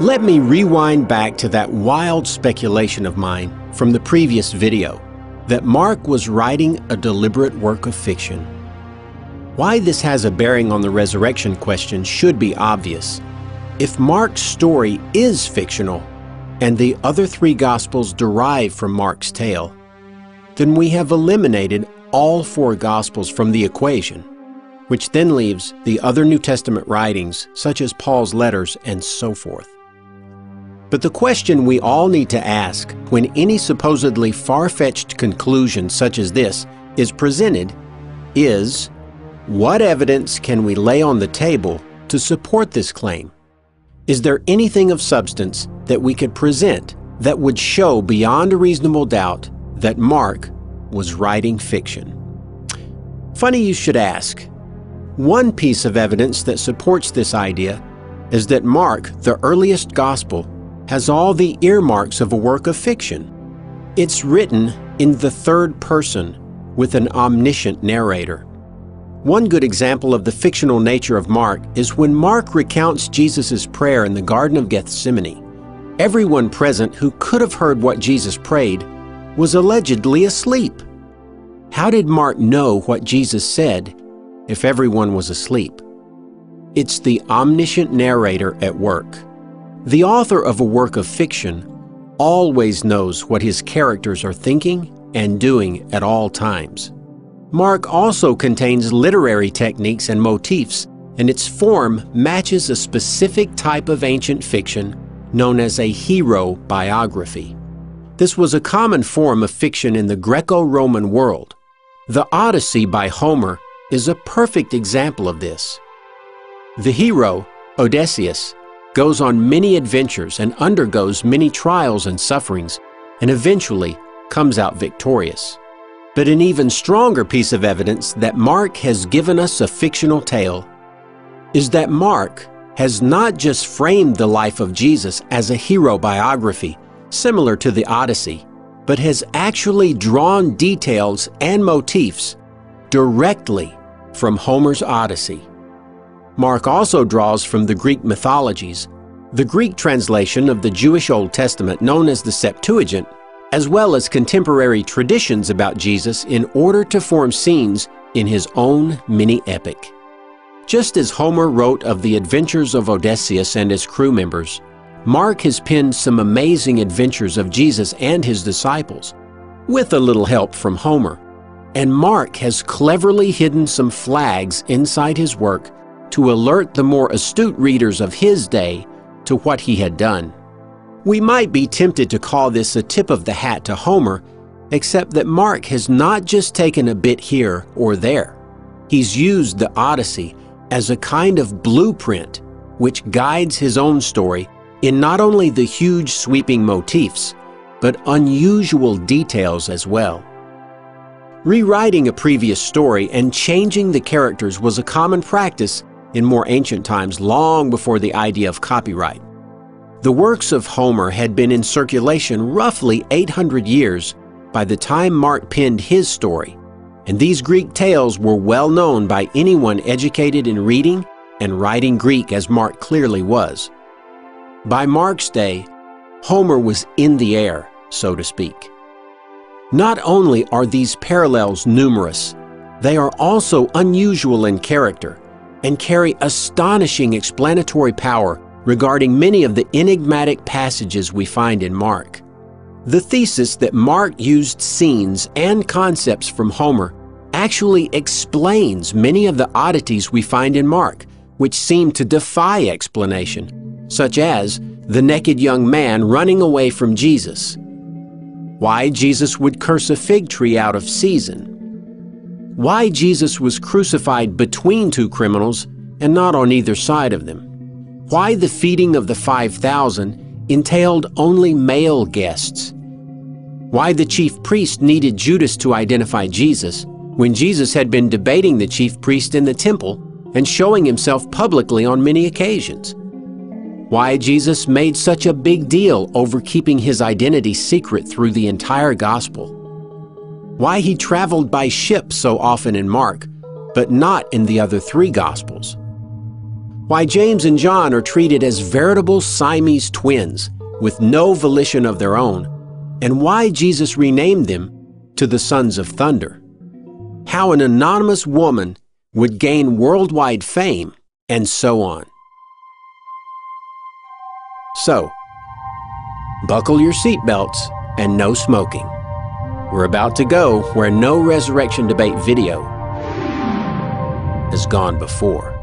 Let me rewind back to that wild speculation of mine from the previous video that Mark was writing a deliberate work of fiction. Why this has a bearing on the resurrection question should be obvious. If Mark's story is fictional, and the other three Gospels derive from Mark's tale, then we have eliminated all four Gospels from the equation, which then leaves the other New Testament writings, such as Paul's letters and so forth. But the question we all need to ask when any supposedly far fetched conclusion such as this is presented is what evidence can we lay on the table to support this claim? Is there anything of substance that we could present that would show beyond a reasonable doubt that Mark was writing fiction? Funny you should ask. One piece of evidence that supports this idea is that Mark, the earliest gospel, has all the earmarks of a work of fiction. It's written in the third person with an omniscient narrator. One good example of the fictional nature of Mark is when Mark recounts Jesus' prayer in the Garden of Gethsemane. Everyone present who could have heard what Jesus prayed was allegedly asleep. How did Mark know what Jesus said if everyone was asleep? It's the omniscient narrator at work. The author of a work of fiction always knows what his characters are thinking and doing at all times. Mark also contains literary techniques and motifs, and its form matches a specific type of ancient fiction known as a hero biography. This was a common form of fiction in the Greco Roman world. The Odyssey by Homer is a perfect example of this. The hero, Odysseus, goes on many adventures and undergoes many trials and sufferings, and eventually comes out victorious. But an even stronger piece of evidence that Mark has given us a fictional tale is that Mark has not just framed the life of Jesus as a hero biography, similar to the Odyssey, but has actually drawn details and motifs directly from Homer's Odyssey. Mark also draws from the Greek mythologies, the Greek translation of the Jewish Old Testament known as the Septuagint, as well as contemporary traditions about Jesus in order to form scenes in his own mini epic. Just as Homer wrote of the adventures of Odysseus and his crew members, Mark has penned some amazing adventures of Jesus and his disciples, with a little help from Homer. And Mark has cleverly hidden some flags inside his work to alert the more astute readers of his day to what he had done. We might be tempted to call this a tip of the hat to Homer, except that Mark has not just taken a bit here or there. He's used the Odyssey as a kind of blueprint which guides his own story in not only the huge sweeping motifs, but unusual details as well. Rewriting a previous story and changing the characters was a common practice in more ancient times, long before the idea of copyright. The works of Homer had been in circulation roughly 800 years by the time Mark penned his story, and these Greek tales were well known by anyone educated in reading and writing Greek as Mark clearly was. By Mark's day, Homer was in the air, so to speak. Not only are these parallels numerous, they are also unusual in character and carry astonishing explanatory power regarding many of the enigmatic passages we find in Mark. The thesis that Mark used scenes and concepts from Homer actually explains many of the oddities we find in Mark, which seem to defy explanation, such as the naked young man running away from Jesus, why Jesus would curse a fig tree out of season, why Jesus was crucified between two criminals and not on either side of them, why the feeding of the 5,000 entailed only male guests, why the chief priest needed Judas to identify Jesus when Jesus had been debating the chief priest in the temple and showing himself publicly on many occasions, why Jesus made such a big deal over keeping his identity secret through the entire gospel why he traveled by ship so often in Mark, but not in the other three Gospels. why James and John are treated as veritable Siamese twins with no volition of their own, and why Jesus renamed them to the Sons of Thunder. How an anonymous woman would gain worldwide fame, and so on. So, buckle your seatbelts and no smoking. We're about to go where no resurrection debate video has gone before.